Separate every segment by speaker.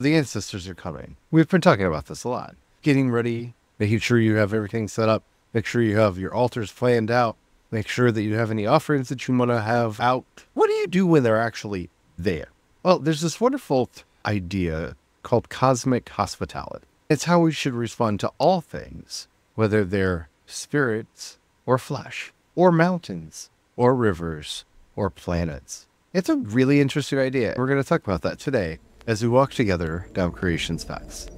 Speaker 1: The ancestors are coming. We've been talking about this a lot. Getting ready, making sure you have everything set up, make sure you have your altars planned out, make sure that you have any offerings that you want to have out. What do you do when they're actually there? Well, there's this wonderful idea called cosmic hospitality. It's how we should respond to all things, whether they're spirits or flesh or mountains or rivers or planets. It's a really interesting idea. We're going to talk about that today as we walk together down creation's paths.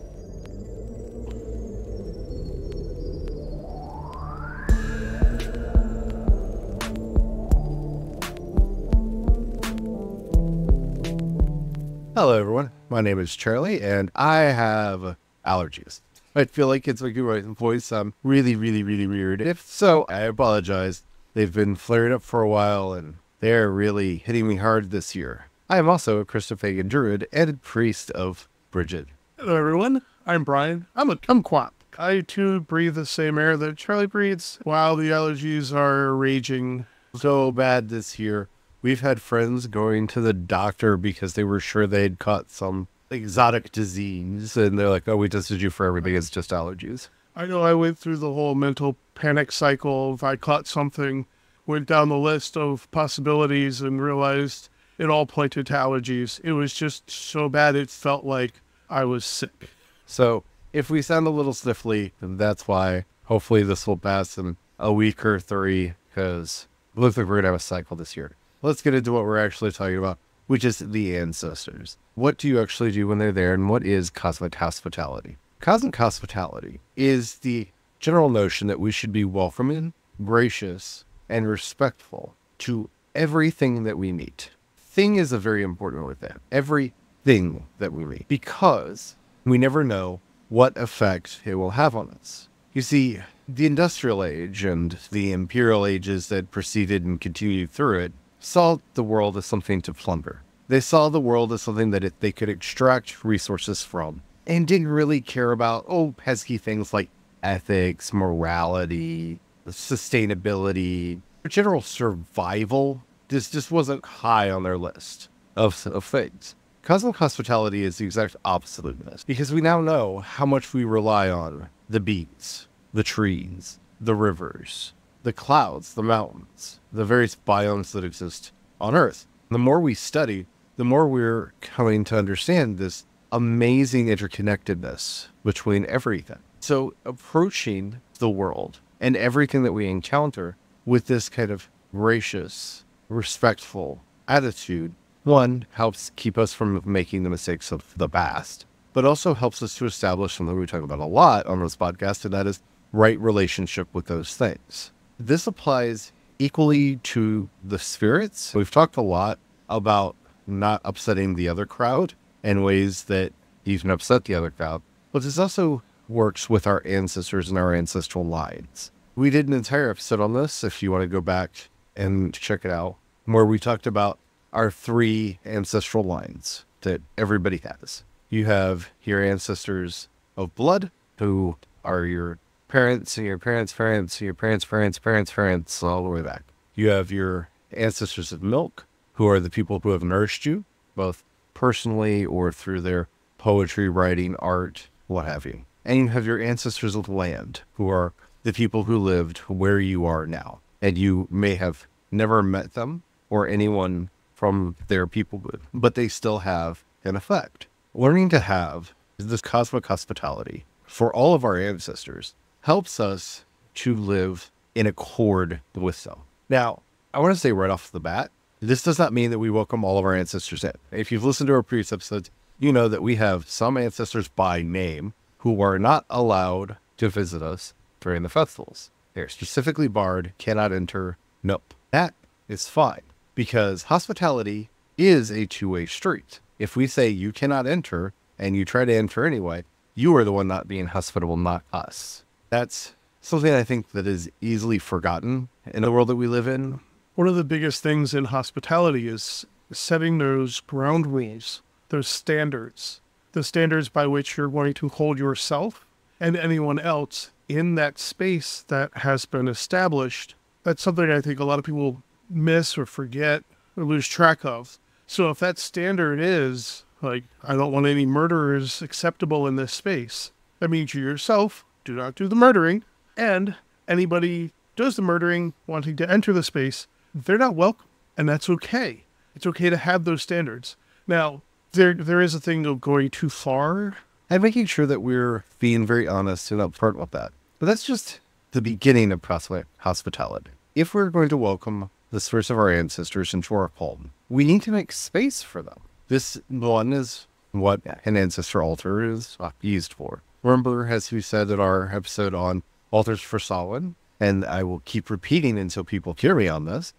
Speaker 1: Hello, everyone. My name is Charlie, and I have allergies. I feel like it's like my voice. I'm really, really, really weird. If so, I apologize. They've been flaring up for a while, and they're really hitting me hard this year. I am also a Christopagan druid and priest of Bridget.
Speaker 2: Hello, everyone. I'm Brian. I'm a kumquat. I too breathe the same air that Charlie breathes while the allergies are raging.
Speaker 1: So bad this year. We've had friends going to the doctor because they were sure they'd caught some exotic disease, and they're like, "Oh, we tested you for everything. It's just allergies."
Speaker 2: I know I went through the whole mental panic cycle. If I caught something, went down the list of possibilities and realized it all to allergies. It was just so bad it felt like I was sick.
Speaker 1: So if we sound a little sniffly, then that's why. Hopefully, this will pass in a week or three because it looks like we're gonna have a cycle this year. Let's get into what we're actually talking about, which is the ancestors. What do you actually do when they're there, and what is cosmic hospitality? Cosmic hospitality is the general notion that we should be welcoming, gracious, and respectful to everything that we meet. Thing is a very important word there. Everything that we read, because we never know what effect it will have on us. You see, the industrial age and the imperial ages that preceded and continued through it saw the world as something to plunder. They saw the world as something that it, they could extract resources from and didn't really care about, oh, pesky things like ethics, morality, sustainability, general survival. This just wasn't high on their list of, of things. Cosmic hospitality is the exact opposite of this because we now know how much we rely on the bees, the trees, the rivers, the clouds, the mountains, the various biomes that exist on Earth. The more we study, the more we're coming to understand this amazing interconnectedness between everything. So, approaching the world and everything that we encounter with this kind of gracious, respectful attitude, one helps keep us from making the mistakes of the past, but also helps us to establish something we talk about a lot on this podcast, and that is right relationship with those things. This applies equally to the spirits. We've talked a lot about not upsetting the other crowd in ways that you can upset the other crowd, but this also works with our ancestors and our ancestral lines. We did an entire episode on this, if you want to go back and check it out, where we talked about our three ancestral lines that everybody has. You have your ancestors of blood, who are your parents and your parents' parents, your parents' parents, parents' parents, all the way back. You have your ancestors of milk, who are the people who have nourished you, both personally or through their poetry, writing, art, what have you. And you have your ancestors of land, who are the people who lived where you are now. And you may have never met them or anyone from their people group, but they still have an effect. Learning to have this cosmic hospitality for all of our ancestors helps us to live in accord with them. Now, I want to say right off the bat, this does not mean that we welcome all of our ancestors in. If you've listened to our previous episodes, you know that we have some ancestors by name who are not allowed to visit us during the festivals. They're specifically barred, cannot enter. Nope. That is fine because hospitality is a two way street. If we say you cannot enter and you try to enter anyway, you are the one not being hospitable, not us. That's something I think that is easily forgotten in the world that we live in.
Speaker 2: One of the biggest things in hospitality is setting those ground rules, those standards, the standards by which you're going to hold yourself and anyone else in that space that has been established. That's something I think a lot of people miss or forget or lose track of. So if that standard is Like, I don't want any murderers acceptable in this space. That means you yourself do not do the murdering, and anybody does the murdering wanting to enter the space, they're not welcome. And that's okay. It's okay to have those standards. Now, there there is a thing of going too far.
Speaker 1: and making sure that we're being very honest and upfront with that. But that's just the beginning of hospitality. If we're going to welcome the spirits of our ancestors into our home, we need to make space for them. This one is what an ancestor altar is used for. Remember, as we said in our episode on altars for Samhain, and I will keep repeating until people hear me on this,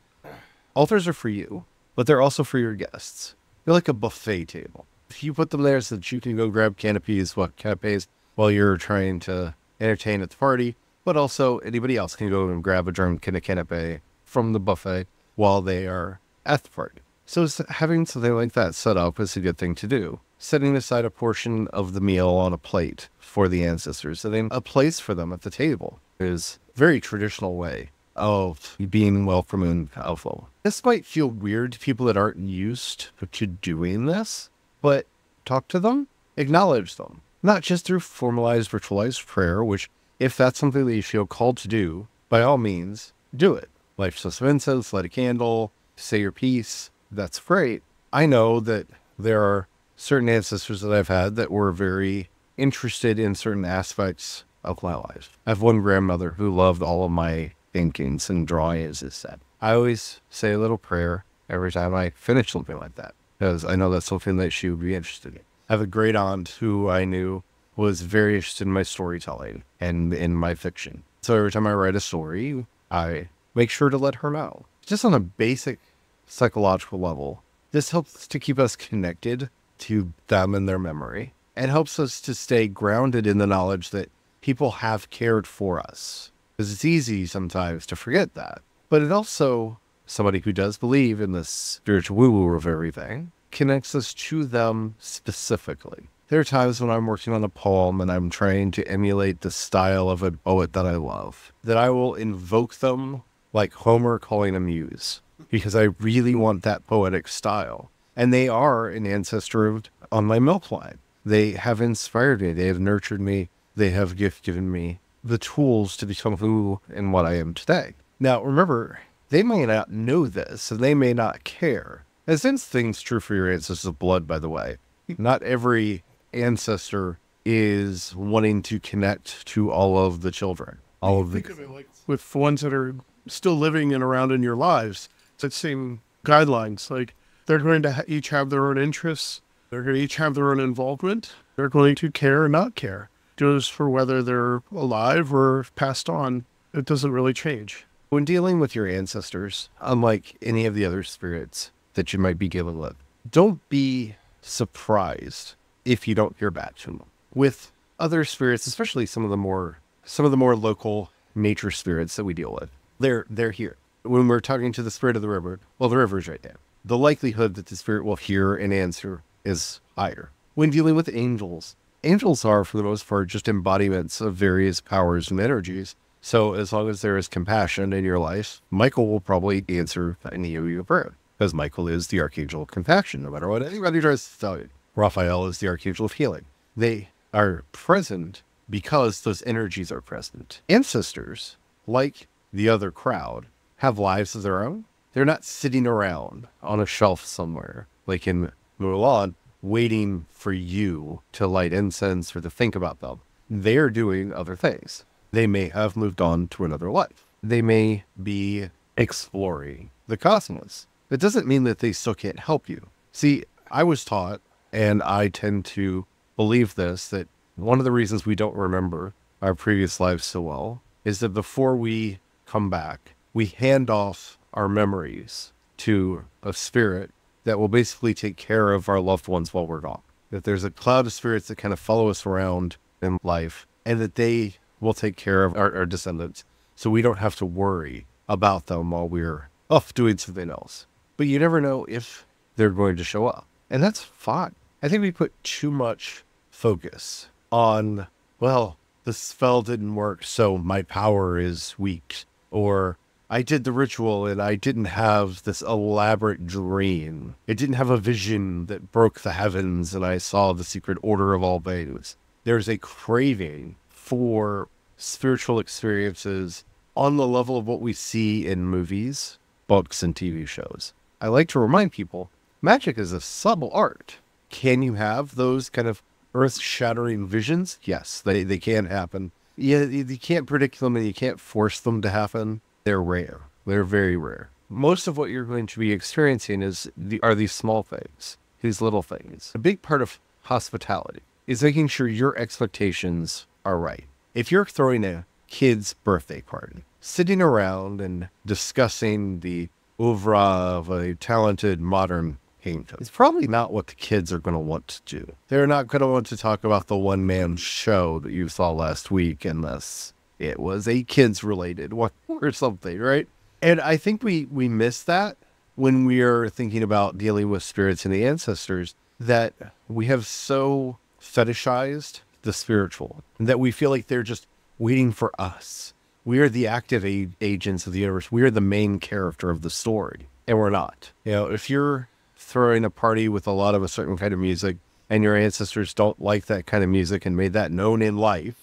Speaker 1: altars are for you, but they're also for your guests. They're like a buffet table. If you put them there so that you can go grab canopies, what canapes, while you're trying to entertain at the party, but also anybody else can go and grab a a canapé from the buffet while they are at the party. So having something like that set up is a good thing to do. Setting aside a portion of the meal on a plate for the ancestors, setting a place for them at the table is a very traditional way of being welcoming of them. This might feel weird to people that aren't used to doing this, but talk to them, acknowledge them, not just through formalized, ritualized prayer, which, if that's something that you feel called to do, by all means, do it. Life incense, light a candle, say your piece. That's great. I know that there are certain ancestors that I've had that were very interested in certain aspects of my life. I have one grandmother who loved all of my paintings and drawings, as said. I always say a little prayer every time I finish something like that because I know that's something that she would be interested in. I have a great aunt who I knew was very interested in my storytelling and in my fiction. So every time I write a story, I make sure to let her know. Just on a basic psychological level, this helps to keep us connected to them and their memory and helps us to stay grounded in the knowledge that people have cared for us. Because it's easy sometimes to forget that. But it also, somebody who does believe in this spiritual woo woo of everything, connects us to them specifically. There are times when I'm working on a poem and I'm trying to emulate the style of a poet that I love, that I will invoke them like Homer calling a muse, because I really want that poetic style. And they are an ancestor of, on my milk line. They have inspired me, they have nurtured me, they have gift given me the tools to become who and what I am today. Now, remember, they may not know this and they may not care. And since things true for your ancestors of blood, by the way, not every ancestor is wanting to connect to all of the children. All of the
Speaker 2: Think of it like with ones that are still living and around in your lives. It's that same guidelines. Like they're going to ha- each have their own interests. They're going to each have their own involvement. They're going to care or not care. Goes for whether they're alive or passed on. It doesn't really change.
Speaker 1: When dealing with your ancestors, unlike any of the other spirits that you might be dealing with, don't be surprised if you don't hear back from them. With other spirits, especially some of the more some of the more local nature spirits that we deal with, they're they're here. When we're talking to the spirit of the river, well, the river's right there. The likelihood that the spirit will hear and answer is higher. When dealing with angels, angels are for the most part just embodiments of various powers and energies so as long as there is compassion in your life, Michael will probably answer any of your prayer because Michael is the archangel of compassion, no matter what anybody tries to tell you. Raphael is the archangel of healing. They are present because those energies are present. Ancestors, like the other crowd, have lives of their own. They're not sitting around on a shelf somewhere, like in Mulan, waiting for you to light incense or to think about them. They're doing other things they may have moved on to another life. They may be exploring the cosmos. It doesn't mean that they still can't help you. See, I was taught, and I tend to believe this, that one of the reasons we don't remember our previous lives so well is that before we come back, we hand off our memories to a spirit that will basically take care of our loved ones while we're gone. That there's a cloud of spirits that kind of follow us around in life, and that they will take care of our, our descendants so we don't have to worry about them while we're off doing something else. But you never know if they're going to show up. And that's fine. I think we put too much focus on, well, the spell didn't work, so my power is weak. Or I did the ritual and I didn't have this elaborate dream. It didn't have a vision that broke the heavens and I saw the secret order of all things. There's a craving for spiritual experiences on the level of what we see in movies, books, and TV shows. I like to remind people magic is a subtle art. Can you have those kind of earth shattering visions? Yes, they, they can happen. Yeah, you, you can't predict them and you can't force them to happen they're rare. They're very rare. Most of what you're going to be experiencing is the, are these small things, these little things. A big part of hospitality is making sure your expectations are right. If you're throwing a kid's birthday party, sitting around and discussing the oeuvre of a talented modern painter, it's probably not what the kids are going to want to do. They're not going to want to talk about the one man show that you saw last week unless it was a kids related one or something, right? And I think we we miss that when we are thinking about dealing with spirits and the ancestors that we have so fetishized the spiritual that we feel like they're just waiting for us. We are the active agents of the universe. We are the main character of the story, and we're not. You know, if you're throwing a party with a lot of a certain kind of music and your ancestors don't like that kind of music and made that known in life,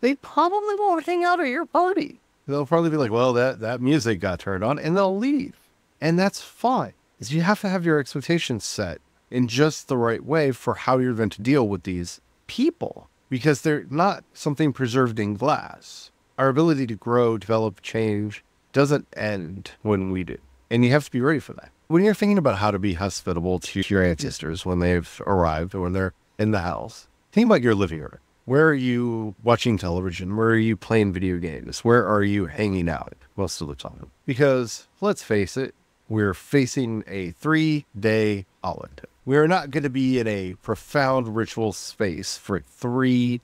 Speaker 1: they probably won't hang out at your party. They'll probably be like, well, that, that music got turned on, and they'll leave. And that's fine. Is you have to have your expectations set in just the right way for how you're going to deal with these people because they're not something preserved in glass. Our ability to grow, develop, change doesn't end when we do. And you have to be ready for that. When you're thinking about how to be hospitable to your ancestors when they've arrived or when they're in the house, think about your living room. Where are you watching television? Where are you playing video games? Where are you hanging out most of the time? Because let's face it, we're facing a three day holiday. We're not going to be in a profound ritual space for three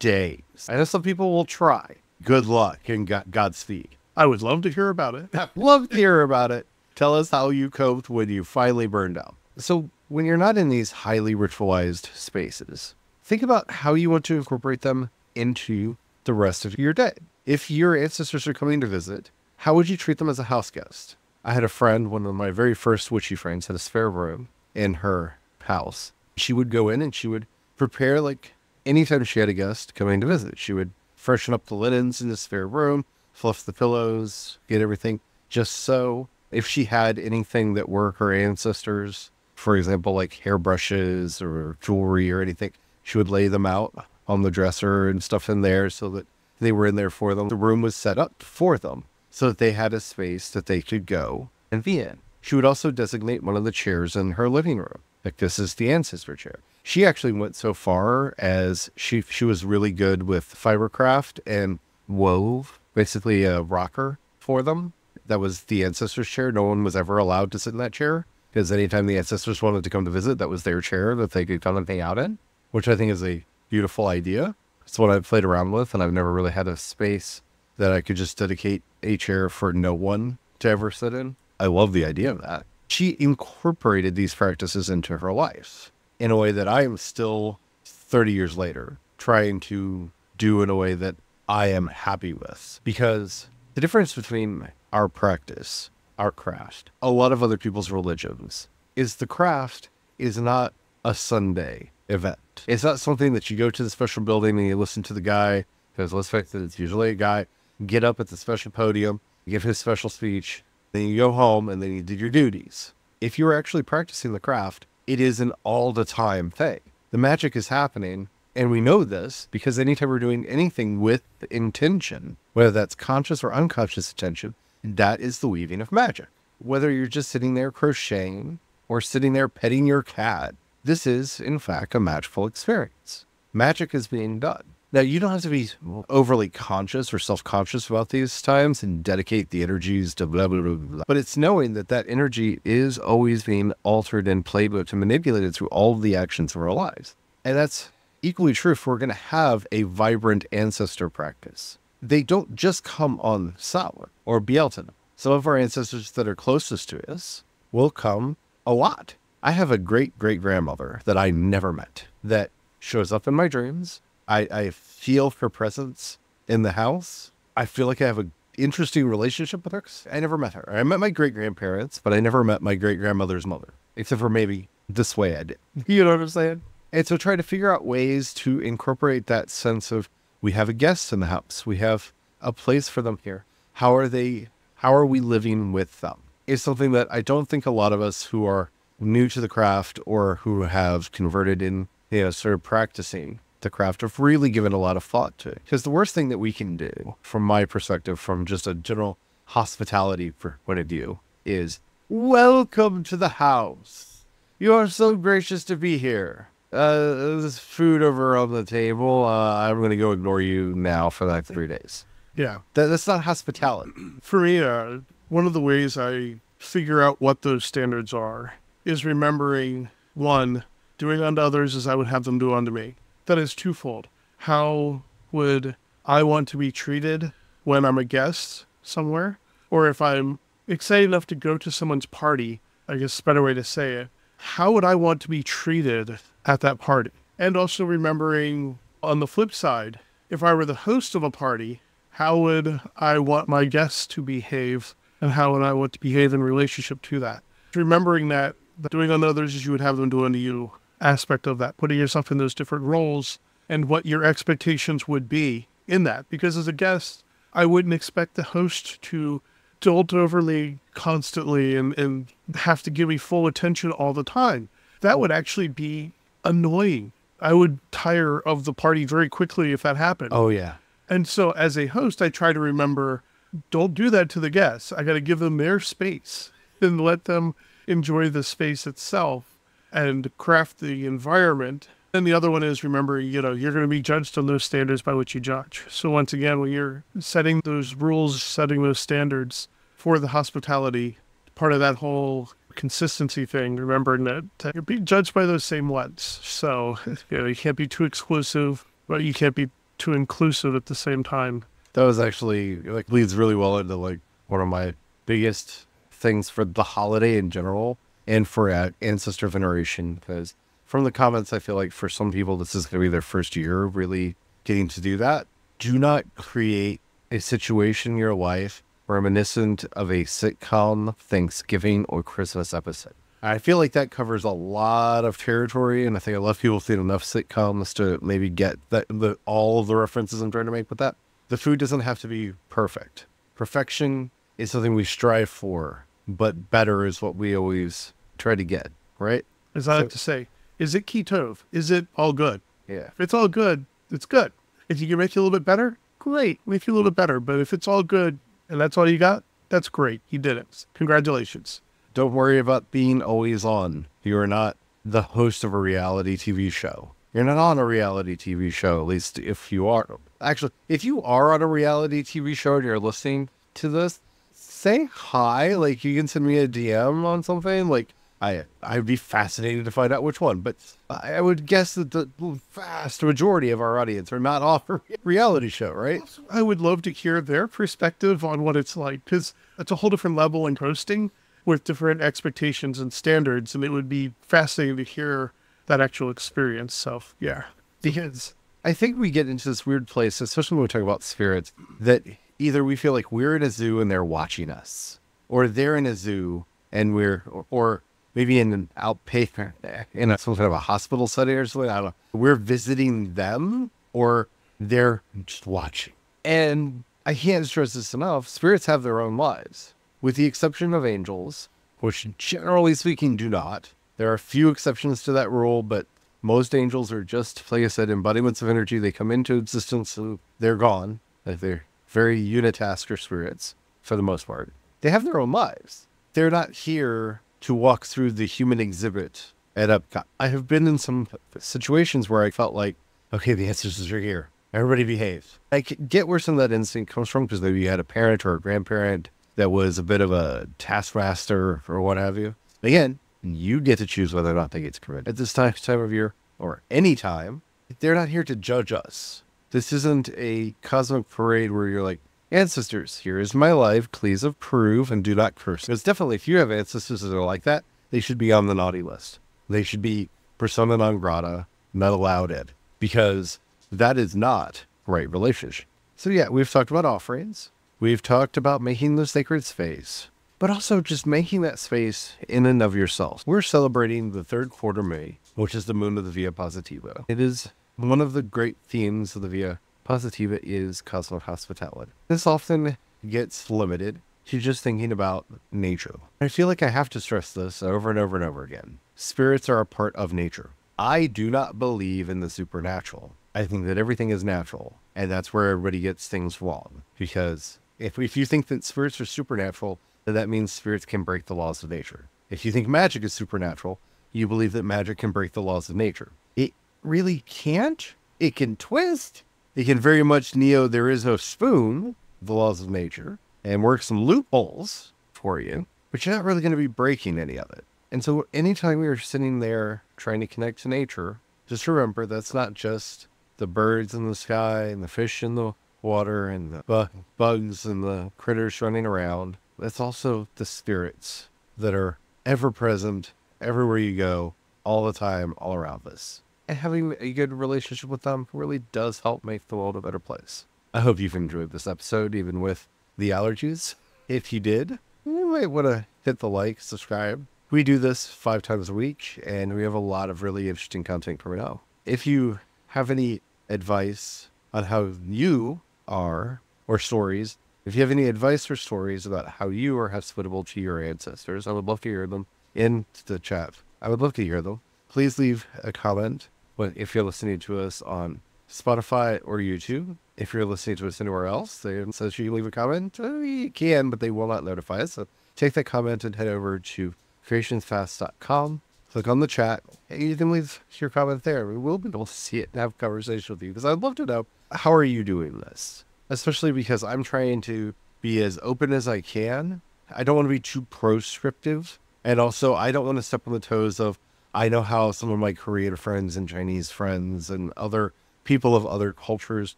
Speaker 1: days. I know some people will try. Good luck and Godspeed.
Speaker 2: I would love to hear about it.
Speaker 1: love to hear about it. Tell us how you coped when you finally burned out. So, when you're not in these highly ritualized spaces, think about how you want to incorporate them into the rest of your day. If your ancestors are coming to visit, how would you treat them as a house guest? I had a friend, one of my very first witchy friends, had a spare room in her house. She would go in and she would prepare like anytime she had a guest coming to visit. She would freshen up the linens in the spare room, fluff the pillows, get everything just so if she had anything that were her ancestors, for example, like hairbrushes or jewelry or anything, she would lay them out on the dresser and stuff in there so that they were in there for them. The room was set up for them so that they had a space that they could go and be in. She would also designate one of the chairs in her living room. Like this is the ancestor chair. She actually went so far as she she was really good with fibercraft and wove basically a rocker for them. That was the ancestor's chair. No one was ever allowed to sit in that chair because anytime the ancestors wanted to come to visit, that was their chair that they could come and hang out in which I think is a beautiful idea. It's what I've played around with, and I've never really had a space that I could just dedicate a chair for no one to ever sit in. I love the idea of that. She incorporated these practices into her life in a way that I am still 30 years later trying to do in a way that I am happy with. Because the difference between our practice, our craft, a lot of other people's religions, is the craft is not a Sunday event. It's not something that you go to the special building and you listen to the guy, because let's face it, it's usually a guy, get up at the special podium, give his special speech, then you go home and then you did your duties. If you're actually practicing the craft, it is an all the time thing. The magic is happening. And we know this because anytime we're doing anything with intention, whether that's conscious or unconscious attention, that is the weaving of magic. Whether you're just sitting there crocheting or sitting there petting your cat this is, in fact, a magical experience. Magic is being done. Now, you don't have to be overly conscious or self conscious about these times and dedicate the energies to blah, blah, blah, blah. But it's knowing that that energy is always being altered and played with and manipulated through all of the actions of our lives. And that's equally true if we're going to have a vibrant ancestor practice. They don't just come on Samhain or Beltane. Some of our ancestors that are closest to us will come a lot I have a great great grandmother that I never met that shows up in my dreams. I, I feel her presence in the house. I feel like I have an interesting relationship with her. I never met her. I met my great grandparents, but I never met my great grandmother's mother, except for maybe this way I did. You know what I'm saying? And so try to figure out ways to incorporate that sense of we have a guest in the house. We have a place for them here. How are they how are we living with them? Is something that I don't think a lot of us who are new to the craft or who have converted in, you know, sort of practicing the craft have really given a lot of thought to. Because the worst thing that we can do, from my perspective, from just a general hospitality point of view, is welcome to the house. You are so gracious to be here. Uh, there's food over on the table. Uh, I'm going to go ignore you now for like three days.
Speaker 2: Yeah.
Speaker 1: That, that's not hospitality.
Speaker 2: For me, uh, one of the ways I figure out what those standards are is remembering one, doing unto others as I would have them do unto me. That is twofold. How would I want to be treated when I'm a guest somewhere? Or if I'm excited enough to go to someone's party, I guess a better way to say it, how would I want to be treated at that party? And also remembering on the flip side, if I were the host of a party, how would I want my guests to behave and how would I want to behave in relationship to that? Remembering that, doing unto others as you would have them do unto you aspect of that, putting yourself in those different roles and what your expectations would be in that. Because as a guest, I wouldn't expect the host to dolt overly constantly and, and have to give me full attention all the time. That would actually be annoying. I would tire of the party very quickly if that happened.
Speaker 1: Oh, yeah.
Speaker 2: And so as a host, I try to remember don't do that to the guests. I got to give them their space and let them enjoy the space itself and craft the environment. And the other one is remember, you know, you're going to be judged on those standards by which you judge. So once again, when you're setting those rules, setting those standards for the hospitality, part of that whole consistency thing, remembering that you're being judged by those same ones. So, you know, you can't be too exclusive, but you can't be too inclusive at the same time.
Speaker 1: That was actually like leads really well into like one of my biggest things for the holiday in general and for uh, ancestor veneration because from the comments I feel like for some people this is going to be their first year really getting to do that. Do not create a situation in your life reminiscent of a sitcom Thanksgiving or Christmas episode. I feel like that covers a lot of territory, and I think a lot of people have seen enough sitcoms to maybe get that the all of the references I'm trying to make with that. The food doesn't have to be perfect. Perfection is something we strive for, but better is what we always try to get, right?
Speaker 2: As I so, like to say, is it keto? Is it all good?
Speaker 1: Yeah.
Speaker 2: If it's all good, it's good. If you can make it a little bit better, great, make you a little bit better. But if it's all good and that's all you got, that's great. You did it. Congratulations.
Speaker 1: Don't worry about being always on. You are not the host of a reality TV show. You're not on a reality TV show, at least if you are. Actually, if you are on a reality TV show and you're listening to this, say hi. Like you can send me a DM on something. Like I, I'd be fascinated to find out which one. But I would guess that the vast majority of our audience are not off a reality show, right?
Speaker 2: I would love to hear their perspective on what it's like because it's a whole different level in hosting with different expectations and standards, and it would be fascinating to hear that actual experience. So, yeah.
Speaker 1: Because I think we get into this weird place, especially when we talk about spirits, that either we feel like we're in a zoo and they're watching us, or they're in a zoo and we're, or, or maybe in an outpatient, in a, some kind of a hospital setting or something. I don't know. We're visiting them, or they're just watching. And I can't stress this enough spirits have their own lives with the exception of angels, which generally speaking do not. There are a few exceptions to that rule, but most angels are just, like I said, embodiments of energy. They come into existence and they're gone. They're very unitasker spirits for the most part. They have their own lives. They're not here to walk through the human exhibit at Epcot. I have been in some situations where I felt like, okay, the answers are here. Everybody behaves. I get where some of that instinct comes from because maybe you had a parent or a grandparent that was a bit of a taskmaster or what have you. Again, you get to choose whether or not they get committed at this time, time of year or any time. They're not here to judge us. This isn't a cosmic parade where you're like, ancestors, here is my life. Please approve and do not curse. Because definitely, if you have ancestors that are like that, they should be on the naughty list. They should be persona non grata, not allowed it, because that is not right relationship. So yeah, we've talked about offerings. We've talked about making the sacred space, but also just making that space in and of yourself. We're celebrating the third quarter May, which is the moon of the Via Positiva. It is one of the great themes of the Via Positiva is cosmic hospitality. This often gets limited to just thinking about nature. I feel like I have to stress this over and over and over again. Spirits are a part of nature. I do not believe in the supernatural. I think that everything is natural, and that's where everybody gets things wrong. Because if, if you think that spirits are supernatural, then that means spirits can break the laws of nature. If you think magic is supernatural, you believe that magic can break the laws of nature. It really can't. It can twist. It can very much neo there is a spoon, the laws of nature, and work some loopholes for you, but you're not really going to be breaking any of it. And so anytime we are sitting there trying to connect to nature, just remember that's not just the birds in the sky and the fish in the water and the bu- bugs and the critters running around. That's also the spirits that are ever present everywhere you go, all the time, all around us. And having a good relationship with them really does help make the world a better place. I hope you've enjoyed this episode, even with the allergies. If you did, you might want to hit the like, subscribe. We do this five times a week, and we have a lot of really interesting content coming out. If you have any advice on how you are, or stories, if you have any advice or stories about how you are hospitable to your ancestors, I would love to hear them in the chat. I would love to hear them. Please leave a comment if you're listening to us on Spotify or YouTube. If you're listening to us anywhere else, they says you leave a comment. Uh, you can, but they will not notify us. So take that comment and head over to creationspaths.com. Click on the chat. You can leave your comment there. We will be able to see it and have a conversation with you because I'd love to know how are you doing this? Especially because I'm trying to be as open as I can. I don't want to be too proscriptive. And also, I don't want to step on the toes of, I know how some of my Korean friends and Chinese friends and other people of other cultures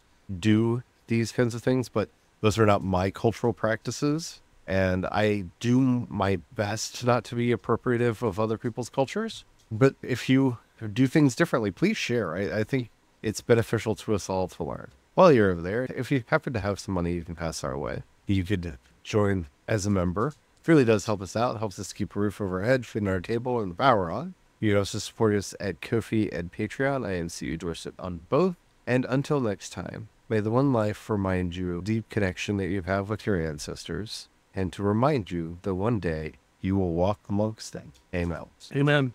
Speaker 1: do these kinds of things, but those are not my cultural practices. And I do my best not to be appropriative of other people's cultures. But if you do things differently, please share. I, I think it's beneficial to us all to learn. While you're over there, if you happen to have some money you can pass our way, you could join as a member. It really does help us out. It helps us keep a roof over our head, feeding our table, and the power on. You can also support us at Ko-fi and Patreon. I am CE Dorsett on both. And until next time, may the one life remind you of the deep connection that you have with your ancestors, and to remind you that one day you will walk amongst them. Amen.
Speaker 2: Amen.